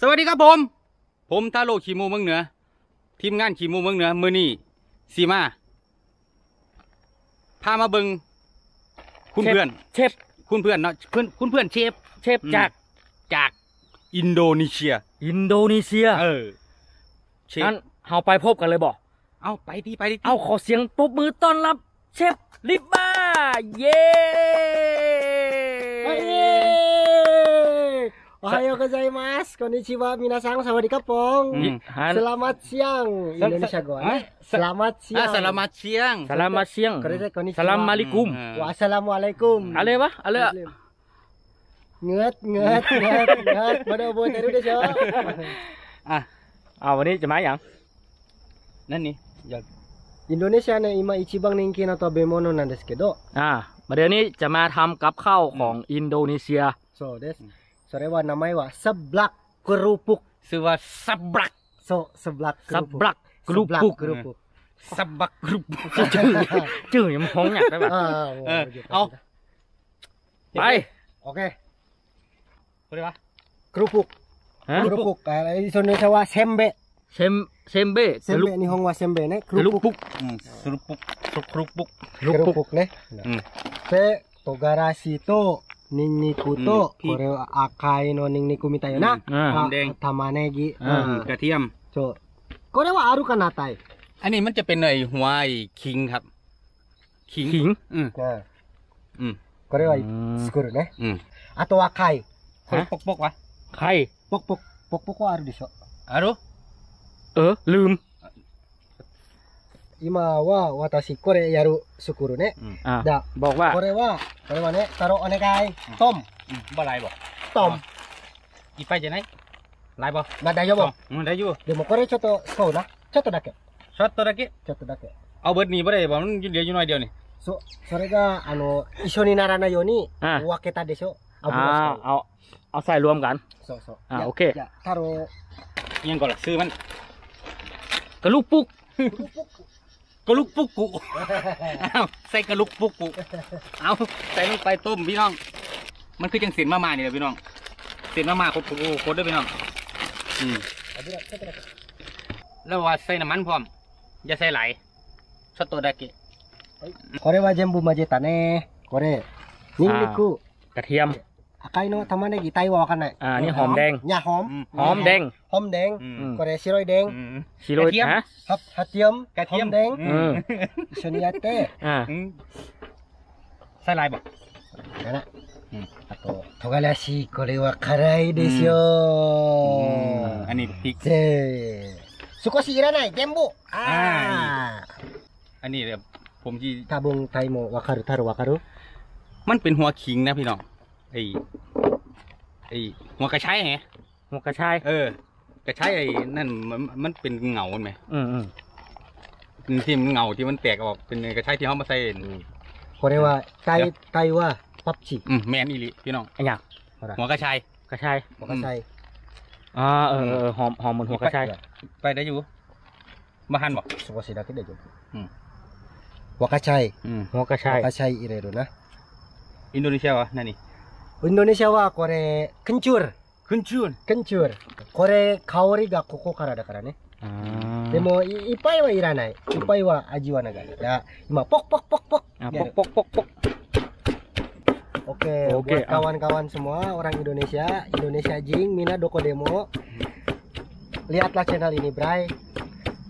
สวัสดีครับผม ผมทาโร่ขีโมเมืองเหนือ ทีมงานขีโมเมืองเหนือ มือนี่ซีมา พามาเบิงคุณเพื่อน เชฟคุณเพื่อนเนาะเพื่อนคุณเพื่อนเชฟ เชฟจากจากอินโดนีเซีย อินโดนีเซียเออ เชฟ งั้นเราไปพบกันเลยบอกเอาไปที่ไปที่เอาขอเสียงปรบมือต้อนรับ เชฟลิบบ้า เย้ Ohayo gozaimasu. Konnichiwa. Minasang sawadikapong. Hmm, selamat siang Indonesia gua. Eh, selamat ah, siang. Ah, selamat siang. Selamat siang. Salam alaikum. Hmm. Wassalamualaikum. Hmm. Ale wa? Ale. Ngat ngat ngat ngat. Mana buat dari udah jauh. Ah. Ah, hari ini gimana yang? Nani? Ya. Indonesia ne ima ichibang nenki na to bemono nan desu kedo. Ah, mari ni cemar ham kap khao kong Indonesia. So, des. Sorewa namanya wa seblak kerupuk. Sewa seblak. So seblak kerupuk. Seblak kerupuk. Seblak kerupuk. Seblak ya. ya, ya, ah, eh, gitu. oh. kerupuk. Chứ em không nhặt đấy bạn. Oke. Không. Bay. Kerupuk. Kerupuk. Kalau di sewa sembe. Sem sembe. Sembe ni Hong wa sembe ne kerupuk. Kerupuk. Hmm, kerupuk. Kerupuk. Ne. Hmm. Se togarasi to Ninikuto, mm. koreo akai no ningniku mitayo na. Mm. Ah, tamanegi. Ah, katiam. So, koreo wa aru kanatai. อันนี้มันจะเป็นไอหัวไอคิงครับ คิง คิง อืมอืมก็เรียกว่าสกุลนะอืมอะตัวไข่ปกปกวะไข่ปกปกปกปกว่าอรู้ดิชออารู้เออ ลืม 今は私、これやる、作るね。 อ่า だ。 บอกว่า これは、これはね、太郎お願い。トン。 อืมบ่หลายบ่ トン。 อีไปจะไหนหลายบ่ まあ大丈夫。 อืมได้อยู่ でもこれちょっと、そうな。ちょっとだけ。 ช็อตตัวตะกี้ ちょっとだけ。 เอาเบิร์ดนี่บ่ได้บ่มันเหลืออยู่น้อยเดียวนี่ そう。それが、あの、一緒にならないように、あ分けたでしょ。 อ่า 油を使う เอา เอาใส่รวมกัน そうそう。あじゃオッケーじゃあ、太郎。 ยังก่อนละซื้อมัน กระลูกปุก ก ระลุกปุกกุอ้าวใส่กระลุกปุกกุเอาใส่ลงไปต้มพี่น้อง มันคือจังเสียนมาม่านี่แหละพี่น้องเสียนมาม่าโคตรโคตรด้วยพี่น้องอืม 油ちょっとだけ。 แล้วว่าใส่น้ำมันพร้อม อย่าใส่หลายช็อตตัวだけこれは全部混ぜたね。これ、ニンニク、 กระเทียม 赤いの玉ねぎ、タイはわかんない。 อ่า นี่หอมแดง いや、ホ อืม หอมแดง ホームデン。 อืม うんこれ、白いデ อื ン。 ม ชิโร กระเทียม ฮะ ハハティオム。 กระเทียม ホームデン。 อืม 一緒にやって、 อ่า อืมใส่หลายบ่ だなうん。あと、唐辛子、これは辛いでしょ อันนี้พริก ぜ少しいらない、全部。ああ。 อันนี้เดี๋ยวผมจี 多分、タイもわかる、タルわかる มันเป็นหัวขิงนะพี่น้อง ไอ้ไอ้หัวกระชายไงหัวกระชายเออกระชายไอ้นั่นมันมันเป็นเหงาไหมอืมอืมที่มันเหงาที่มันแตกออกเป็นกระชายที่เขามาใส่เขาเรียกว่าไตไตว่าปับฉีอืมแมนอีลิพี่น้องอันอย่างหัวกระชายกระชายหัวกระชายอ่าเออเออหอมหอมเหมือนหัวกระชายไปได้อยู่มาหันบอกสวัสดีนะที่ได้อยู่หัวกระชายหัวกระชายหัวกระชายอะไรดูนะอินโดนีเซียวะนั่นนี่ Indonesia wa kore kencur. Kencur. Kencur. Kore kaori ga koko kara da kara pok okay, okay, buat kawan-kawan semua orang Indonesia, Indonesia Jing, Mina Doko Demo, lihatlah channel ini, Bray.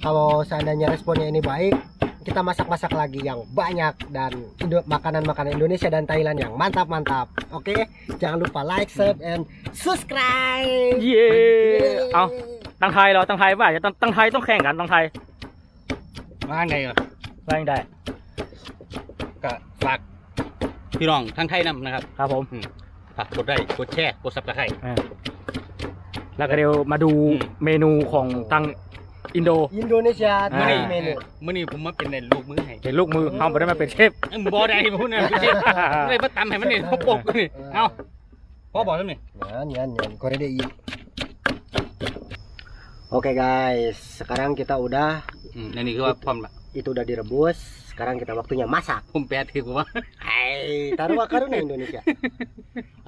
Kalau seandainya responnya ini baik, kita masak-masak lagi yang banyak dan Indo- makanan-makanan Indonesia dan Thailand yang mantap-mantap. Oke, jangan lupa like, share, and subscribe. เย้เอาตั้งไทยเหราตั้งไทยป่ะจะตั้งตั้งไทยต้องแข่งกันตั้งไทยว่าไงล่ะแรงได้ก็ฝากพี่น้องทั้งไทยนำนะครับครับผมฝากกดไลค์กดแชร์กดซับสไครต์ อ่าแล้วก็เดี๋ยวมาดูอืม เมนูของตัง อินโด Indonesia Ah. Thai เมื่อนี้ menu. มื่อนี้ผมมาเป็นในลูกมือให้เห็นลูกมือเขาไม่ได้มาเป็นเชฟ เอ้ยบอได้พูดนะพี่เชฟเลยมาตำให้มันนี่เขาปกนี่เอาพ่อบอกแล้วนี่ Yan, yan, yan. Kore de i. Oke guys, sekarang kita udah อืมอันนี้คือว่าพร้อมละ itu udah direbus. Sekarang kita waktunya masak. ผมแปลถือว่า Hai. taruh wakaru na Indonesia.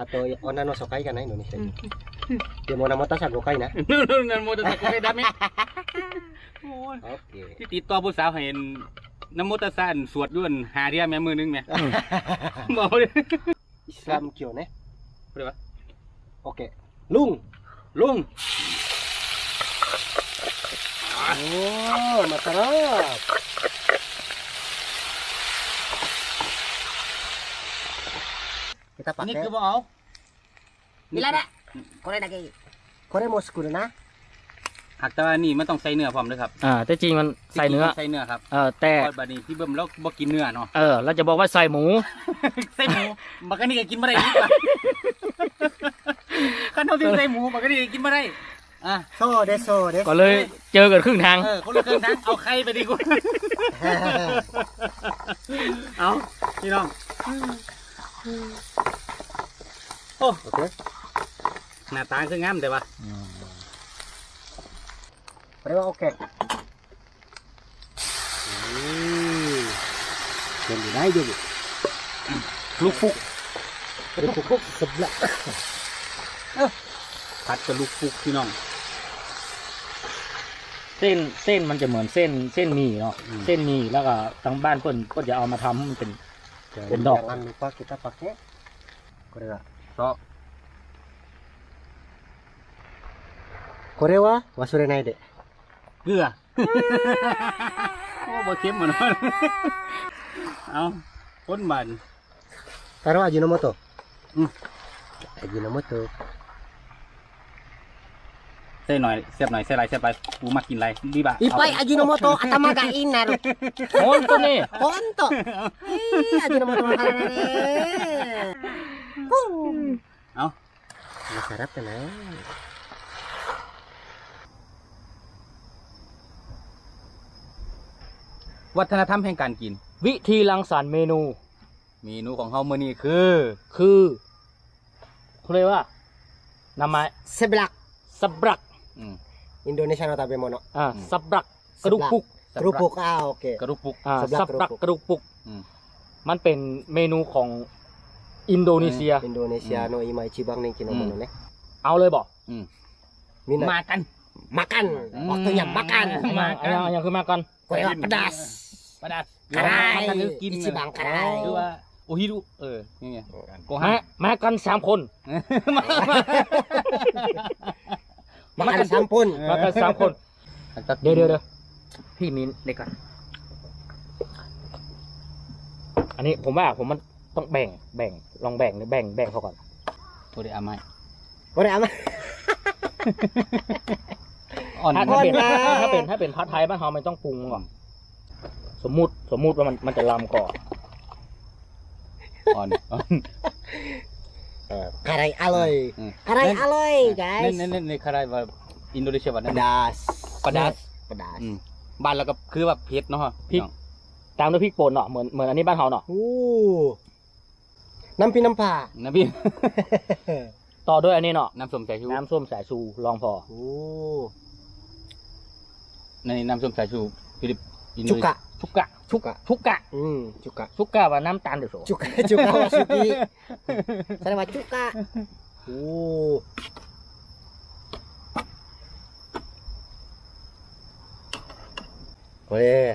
Atau ona no sokai ka na Indonesia. Di mo na mo ta sa gokai na. นู่นนั่นโมเตอร์ไซค์ได้ดับไหมโอ้ย Oke. ที่ติดต่อผู้สาวเห็นน้ำมอเตอร์ไซค์สวดด้วยหาเรียแม่มือนึงแม่บอกเลย Islam kyo ne. เรียกว่า Oke. Lung. ลุง Oh, masarap. Kita อันนี้ pakai คือบ่เอา Nila na. Kore lagi. Kore mo skuru na. หักแต่ว่านี่มันต้องใส่เนื้อพร้อมด้วยครับอ่าแต่จริงมันใส่เนื้อใส่เนื้อครับเออแต่ทอดบาดนี้พี่เบิ้มแล้วบ่กินเนื้อเนาะเออเราจะบอกว่าใส่หมูใส่หมูบักกะนี่ก็กินไม่ได้อีกว่ะขันเท่าที่ใส่หมูบักกะนี่ก็กินไม่ได้อะ So des so des. ก็เลยเจอกันครึ่งทางเออคนละครึ่งทั้งเอาไข่ไปดีกว่าเอาพี่น้องโอ้ Oke. หน้าตาคืองามแต่ว่า Kore wa oke. Hmm. Dan di aja bu. ลูกฟุก Kore pupuk sebelah. ผัดกับลูกฟุกพี่น้อง เส้นเส้นมันจะเหมือนเส้นเส้นหมี่เนาะอืมเส้นหมี่แล้วก็ทางบ้านเพิ่นก็จะเอามาทำให้มันเป็น Dan Bendok. jangan lupa kita pakai kore wa. เพราะ Kore wa wasure nai de. เกลือ โอ้บ่เค็มเหมือนกันเอาคนบัน Taruh ajinomoto. Hmm. Ajinomoto. ใส่หน่อยเสียบหน่อยใส่ไรเสียบไปกูมากินไรดีบ่ะ Ipai ajinomoto atama ga inar. โอ้ยตัวนี้ Honto. Eh, ajinomoto makanan ne. เอา Masarap ka na. วัฒนธรรมแห่งการกิน วิธีรังสรรค์เมนู เมนูของเฮามื้อนี้คือคือเขาเรียกว่านามา Seblak. สับรักอืม Indonesia no tabe mono. อ่าสับรักกระดูกปุก Kerupuk ah oke. กระดูกปุก อ่าสัสับบรัรักกกระดูกกระดูกปุก อืม มันเป็นเมนูของอินโดนีเซีย Indonesia no ima ichibang ning kino Hmm. mono ne. เอาเลยบอก อืม Mina มากัน makan. Waktunya makan. มาอันยังอันยังคือมากัน Kue wa pedas. ประดับ Karai. กันกิน Ichibang karai. หรือว่าโอฮิรุเออนี่ไงโกมาฮะมากันสามคนมามา Makan sampun. มากันสามคนเดี๋ยวเดี๋ยวเดี๋ยวพี่มินเด็กก่อนอันนี้ผมว่าผมมันต้องแบ่งแบ่งลองแบ่งแบ่งแบ่งเขาก่อนตัวเดียวเอาไหม Kore ama. อ่อนถ้าถ้าเป็นก่อนนะถ้าเป็นถ้าเป็นพัดไทยบ้านเรามันต้องปรุงก่อนสมมุติสมมุติว่ามันมันจะลำก่อนอ่อนอ่อน Karai aloy. อืม Karai aloy ใน guys. ในในในคารายว่าอินโดนีเซียวันนั้น Pedas. Pedas. Pedas. อืมบ้านเราก็คือแบบเผ็ดเนาะพริก ตามด้วยพริกป่นเนาะเหมือนเหมือนอันนี้บ้านเราเนาะ Uh. Nampi nampa. นะพี่ ต่อด้วยอันนี้เนาะน้ำส้มสายชูน้ำส้มสายชูลองพอ Uh. ในน้ำส้มสายชูฟิลิปอินโดนีเซีย Cuka. ชุกกะ Cuka. ชุกกะ Hmm, cuka. ชุกกะว่าน้ำตาลเดือดโส Cuka, cuka Wasuki. Sana mah cuka. Uh. Boleh.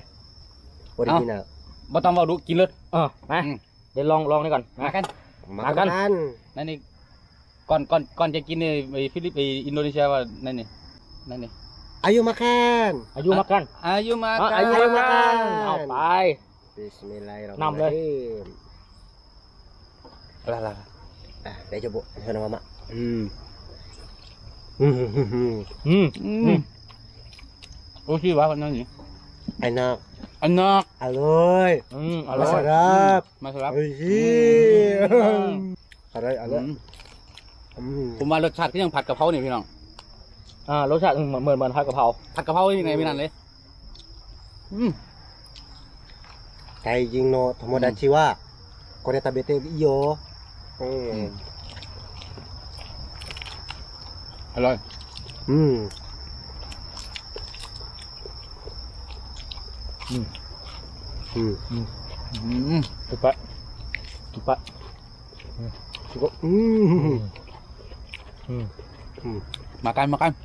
Original. บ่ต้องเอาดูกินเลย เออมาอืม เดี๋ยวลองลองนี่ก่อนมากัน Makan. Makan. นั่นนี่ก่อนก่อนก่อนจะกินเนี่ยไอ้ฟิลิปไอ้อินโดนีเซียว่านั่นนี่นั่นนี่ Ayo makan. อายุมากันอายุมาอะกัอายุ Ayo มากัน makan. เอาไป Bismillahirrahmanirrahim. ลาลา Ah, dah coba sana mama. Hmm. Hmm. อืมอืมโอ้ชื่อว่าคนนั้นนี่ Enak. อันนัก Aloy. อืมอร่อย Masarap. มาครับ Ih. Aray, อื aloy. ม Hmm. ผมว่ารสชาติก็ยังผัดกะเพราเนี่ยพี่น้อง อ่ารสชาติเหมือนเหมือนเหมือนผัดกะเพราผัดกะเพรายังไงพี่นั่นเลยอืม Kaijing no tomodachi wa kore tabete iyo. Hmm. อร่อย Hmm. อืม Hmm. อืมถูกปะปะ Hmm. Hmm. makan makan Makan, ayo makan. Hmm. Ayo makan. Hmm. Hmm.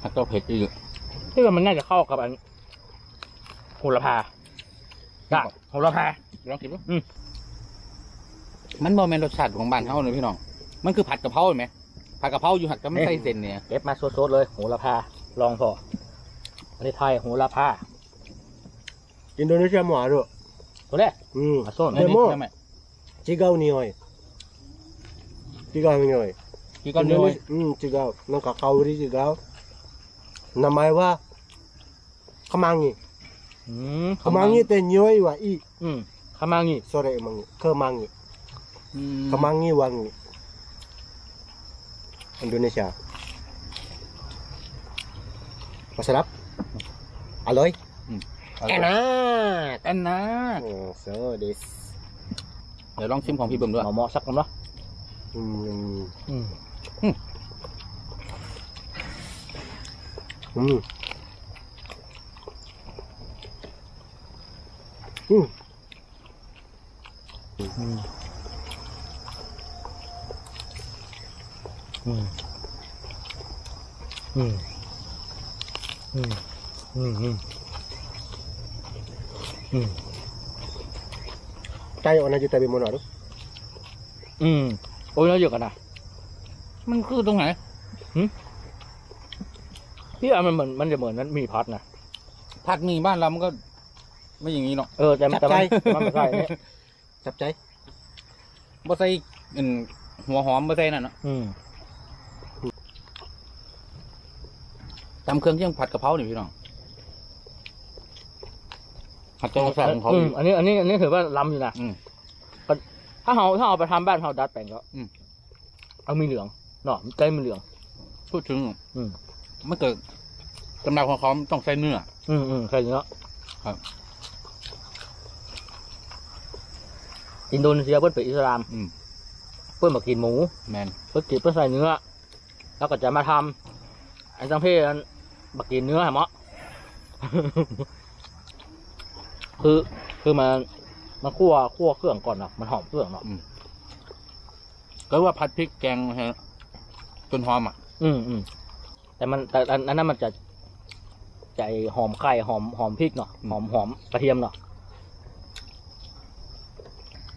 ผัดก็เผ็ดอีกที่ว่ามันน่าจะเข้ากับอันโหระพาได้โหระพา ลองกินดูอืม มันบ่แม่นรสชาติของบ้านเฮาเลยพี่น้อง มันคือผัดกะเพราเห็นไหมผัดกะเพราอยู่หัดก็ไม่ใส่เส้นเนี่ย เก็บมาสดๆเลยโหระพา ลองพออันนี้ไทยโหระพา Indonesia mau ada. ตัวแรก Hmm. มาส้นเดี๋ยว Demo. ทำไม Cigau nioy. Cigau nioy. กี่ก้อนน้อย Indonesia- Hmm, cigau. Nang kakauri cigau. Namanya wa kemangi. อืม Kemangi teh nyoy wa i อืมขมางี้ sore emangi. Kemangi. อืม Kemangi wangi. Indonesia. Masadap? Aloy? Enak. แอนนะ Oh, so this. เดี๋ยวลองชิมของพี่เบิ่มด้วยหมอหมอสักกันเนาะ Hmm. อืม Hmm. Hmm. อืมอืมอืมอืมอืมอืมอืม Tayo na jud tabi mo na ro. อืมโอ้ยแล้วเยอะกันนะมันคือตรงไหนพี่ว่ามันเหมือนมันจะเหมือนนั้นมีพัดนะผัดหมี่บ้านเรามันก็ ไม่อย่างนี้หรอกเออแต่แต่มันแต่มันไม่ใช่เนี่ย Sap chay. บ่ใส่อืมหัวหอมบ่ใส่นั่นเนาะอืมตำเครื่องที่ยังผัดกะเพรานี่พี่น้อง ผัดเจ้ารสชาติของเขาอือมยู่อันนี้อันนี้อันนี้ถือว่าล้ำอยู่นะอืม ถ้าเราถ้าเอาไปทำบ้านเราดัดแปลงก็อืม เอามีเหลืองเนาะใจมีเหลือง พูดถึงอืม มันเกิดตำราของเขาต้องใส่เนื้อ อืมอืมใช่เนาะครับ อินโดนีเซียเพิ่นเป็นอิสลาม อืม เพิ่นมากินหมู แมนเพิ่นกินเพิ่นใส่เนื้อ แล้วก็จะมาทำไอ้สังเพศอันบักกินเนื้อเหรอ คือคือมันมันคั่วคั่วเครื่องก่อนเนาะมันหอมเครื่องเนาะก็ว่าผัดพริกแกงฮะจนหอมอะ อืมอืมแต่มันแต่อันอันนั้นมันจะใจหอมไข่หอมหอมพริกเนาะหอมหอมกระเทียมเนาะ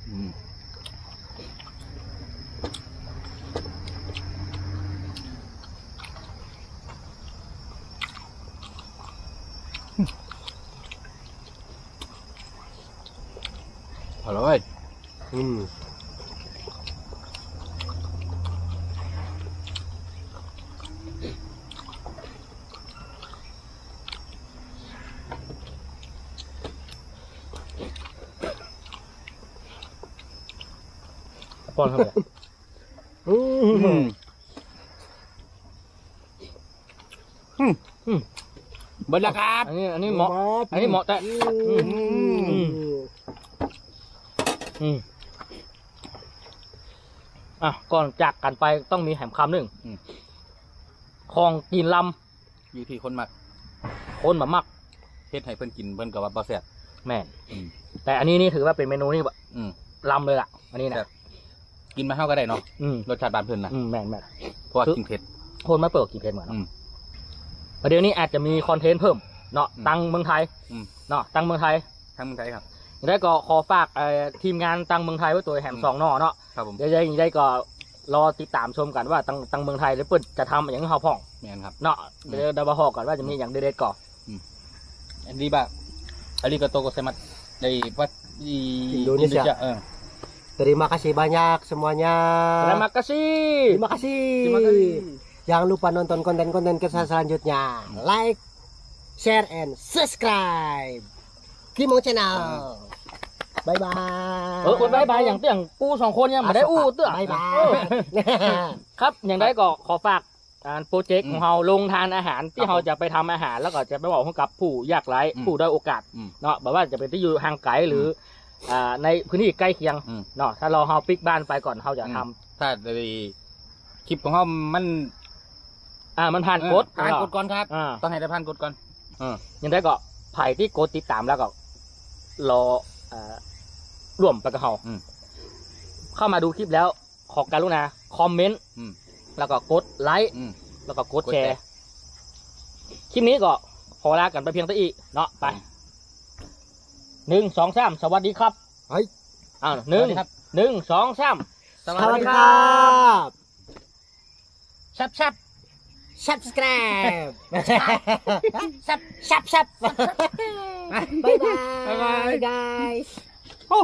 อืมอร่อย Hmm. ป้อนเข้าไป Hmm. เบิดแล้วครับอันนี้อันนี้เหมาะอันนี้เหมาะแต่ Hmm. อืมอะก่อนจากกันไปต้องมีแหมคำหนึ่งอืมของกินลอยู่ที่คนมักำคนมามักเฮ็ดให้เพิ่นกินเพิ่นกับว่าบ่แซ่บแม่นอืมแต่อันนี้นี่ถือว่าเป็นเมนูนี่แบบอืมลำเลยล่ะ อันนี้ครันะบ กินมาเฮาก็ได้เนาะอืมรสชาติบ้านเพิ่นนะอืมแม่นแม่นเพราะว่าคือกินเผ็ดคนมาเปิดกินเพชรเหมือนอืเนาะมประเดี๋ยวนี้อาจจะมีคอนเทนต์เพิ่มเนาะอืมตังเมืองไทยอืม เนาะตังเมืองไทยทั้งเมืองไทยครับได้ก็ขอฝากเอ่อทีมงานตังเมืองไทยไว้ตัวแหมอืม สองหนอเนาะครับผมเดี๋ยวจะได้ก็รอติดตามชมกันว่าตังตังเมืองไทยหรือเปิดจะทำอย่างเขาพ่องแม่นครับ เนาะเดี๋ยวเดาบาฮอกก่อนว่าจะมีอย่างเด็ดๆก่อนอันนี้บะอาริกาโตโกเซมัส dari what di Indonesia. eh. Terima kasih banyak semuanya. Terima kasih. Terima kasih. Terima kasih. Jangan lupa nonton konten-konten kita selanjutnya. Like, share, and subscribe. Kimong Channel. Bye bye. เออคนบายบายอย่างเตี้ยงกูสองคนยังไม่ได้อู้เตื้อบายบาเออยครับอย่างได้ก็ขอฝากการโปรเจกต์ของเราลงทานอาหารที่เราจะไปทำอาหารแล้วก็จะไปบอกให้กับผู้ยากไร้อืมผู้ด้อยโอกาสอืม เนาะแบบว่าจะเป็นที่อยู่ห่างไกลหรืออ อ่าในพื้นที่ใกล้เคียงอืม เนาะถ้าเราเฮาปิกบ้านไปก่อนเราจะทำถ้าได้คลิปของเขามันอ่ามันผ่านกฎเออผ่านกฎก่อนครับ อ่า ต้องให้ได้ผ่านกฎก่อนเออยังได้ก็ไผ่ที่กดติดตามแล้วก็รอเอ่อร่วมไปกับเราอืมเข้ามาดูคลิปแล้วขอการุณาคอมเมนต์อืม แล้วก็กดไลค์อืม แล้วก็กดกดแชแชร์ ร์คลิปนี้ก็ขอลากันไปเพียงเท่านี้เนาะไป หนึ่งสองสามสวัสดีครับเฮ้ยอ้าวหนึ่งสวัสดีครับหนึ่งสองสามสวัสดีครับชับชับ subscribe ชับชับชับ bye bye Bye bye. guys โอ้